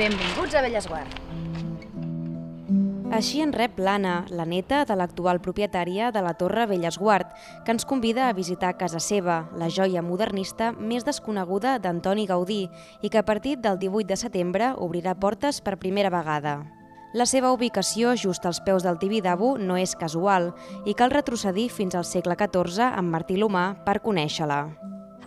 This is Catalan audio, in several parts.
Benvinguts a Bellesguard. Així en rep l'Anna, la neta de l'actual propietària de la Torre Bellesguard, que ens convida a visitar casa seva, la joia modernista més desconeguda d'Antoni Gaudí i que a partir del 18 de setembre obrirà portes per primera vegada. La seva ubicació just als peus del Tibidabo no és casual i cal retrocedir fins al segle XIV amb Martí l'Humà per conèixer-la.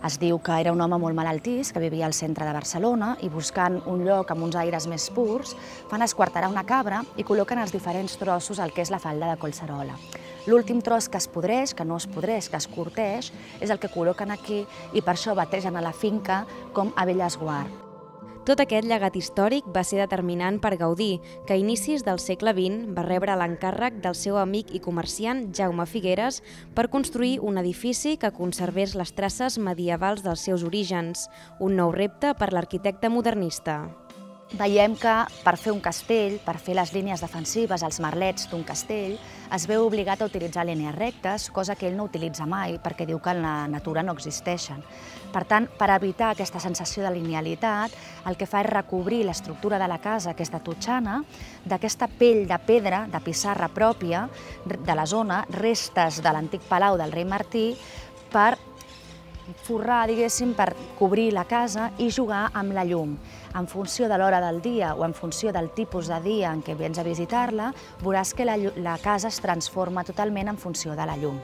Es diu que era un home molt malaltís, que vivia al centre de Barcelona i buscant un lloc amb uns aires més purs, fan esquarterar una cabra i col·loquen els diferents trossos al que és la falda de Collserola. L'últim tros que es podreix, que no es podreix, que es curteix, és el que col·loquen aquí i per això bategen a la finca com a Bellesguard. Tot aquest llegat històric va ser determinant per Gaudí, que a inicis del segle XX va rebre l'encàrrec del seu amic i comerciant Jaume Figueres per construir un edifici que conservés les traces medievals dels seus orígens, un nou repte per l'arquitecte modernista. Veiem que per fer un castell, per fer les línies defensives, els merlets d'un castell, es veu obligat a utilitzar línies rectes, cosa que ell no utilitza mai perquè diu que en la natura no existeixen. Per tant, per evitar aquesta sensació de linealitat, el que fa és recobrir l'estructura de la casa, que és de totxana, d'aquesta pell de pedra, de pissarra pròpia de la zona, restes de l'antic palau del rei Martí, per forrar, diguéssim, per cobrir la casa i jugar amb la llum. En funció de l'hora del dia o en funció del tipus de dia en què vens a visitar-la, veuràs que la, la casa es transforma totalment en funció de la llum.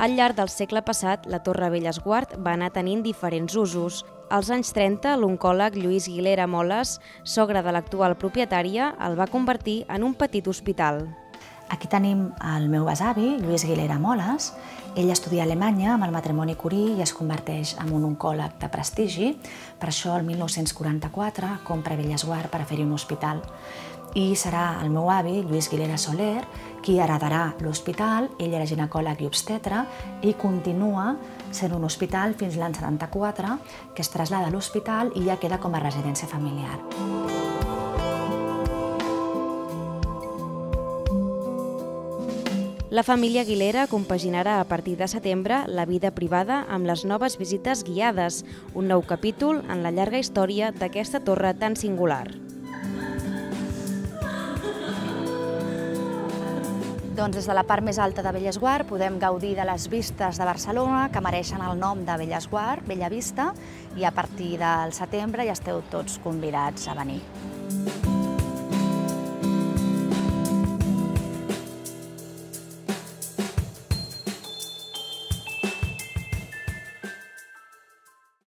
Al llarg del segle passat, la Torre Bellesguard va anar tenint diferents usos. Als anys 30, l'oncòleg Lluís Guilera Moles, sogre de l'actual propietària, el va convertir en un petit hospital. Aquí tenim el meu besavi, Lluís Guilera Moles. Ell estudia a Alemanya amb el matrimoni Curí i es converteix en un oncòleg de prestigi. Per això, el 1944, compra Bellesguard per fer-hi un hospital. I serà el meu avi, Lluís Guilera Soler, qui heredarà l'hospital. Ell era ginecòleg i obstetra i continua sent un hospital fins l'any 74, que es traslada a l'hospital i ja queda com a residència familiar. La família Aguilera compaginarà a partir de setembre la vida privada amb les noves visites guiades, un nou capítol en la llarga història d'aquesta torre tan singular. Doncs des de la part més alta de Bellesguard podem gaudir de les vistes de Barcelona que mereixen el nom de Bellesguard, Bella Vista, i a partir del setembre ja esteu tots convidats a venir.